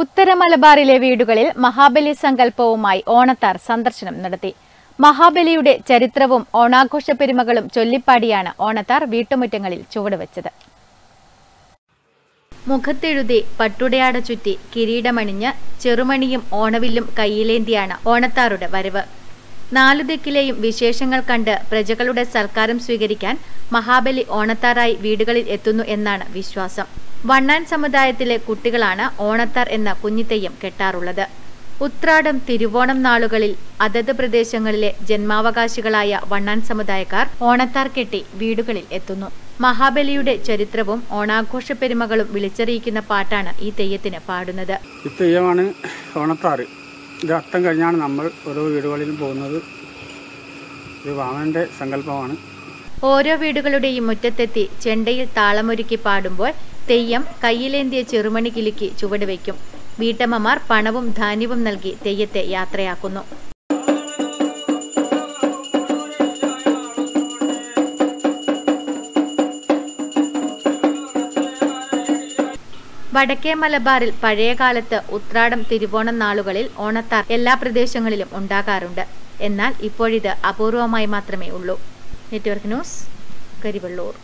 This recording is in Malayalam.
ഉത്തര മലബാറിലെ വീടുകളിൽ മഹാബലി സങ്കല്പവുമായി ഓണത്താർ സന്ദർശനം നടത്തി. മഹാബലിയുടെ ചരിത്രവും ഓണാഘോഷ പെരുമകളും ചൊല്ലിപ്പാടിയാണ് ഓണത്താർ വീട്ടുമുറ്റങ്ങളിൽ ചുവടുവെച്ചത്. മുഖത്തെഴുതി പട്ടുടയാട ചുറ്റി കിരീടമണിഞ്ഞ് ചെറുമണിയും ഓണവില്ലും കയ്യിലേന്തിയാണ് ഓണത്താറുടെ വരവ്. നാലു ദിക്കിലെയും വിശേഷങ്ങൾ കണ്ട് പ്രജകളുടെ സൽക്കാരം സ്വീകരിക്കാൻ മഹാബലി ഓണത്താറായി വീടുകളിൽ എത്തുന്നു എന്നാണ് വിശ്വാസം. വണ്ണാൻ സമുദായത്തിലെ കുട്ടികളാണ് ഓണത്തർ എന്ന കുഞ്ഞിത്തെയ്യം കെട്ടാറുള്ളത്. ഉത്രാടം തിരുവോണം നാളുകളിൽ അതത് പ്രദേശങ്ങളിലെ ജന്മാവകാശികളായ വണ്ണാൻ സമുദായക്കാർ ഓണത്താർ കെട്ടി വീടുകളിൽ എത്തുന്നു. മഹാബലിയുടെ ചരിത്രവും ഓണാഘോഷ പെരുമകളും വിളിച്ചറിയിക്കുന്ന പാട്ടാണ് ഈ തെയ്യത്തിന് പാടുന്നത്. ഈ തെയ്യമാണ് ഓണത്താർ. ഇത് അത്തം കഴിഞ്ഞാണ് നമ്മൾ ഓരോ വീടുകളിലും പോകുന്നത്. ഇത് വാമന്റെ സങ്കല്പമാണ്. ഓരോ വീടുകളുടെയും മുറ്റത്തെത്തി ചെണ്ടയിൽ താളമൊരുക്കി പാടുമ്പോൾ തെയ്യം കയ്യിലേന്തിയ ചെറുമണി കിലുക്കി ചുവടുവയ്ക്കും വീട്ടമ്മമാർ പണവും ധാന്യവും നൽകി തെയ്യത്തെ യാത്രയാക്കുന്നു. വടക്കേ മലബാറിൽ പഴയകാലത്ത് ഉത്രാടം തിരുവോണം നാളുകളിൽ ഓണത്താർ എല്ലാ പ്രദേശങ്ങളിലും ഉണ്ടാകാറുണ്ട്. എന്നാൽ ഇപ്പോഴിത് അപൂർവമായി മാത്രമേ ഉള്ളൂ. Network news Karivellur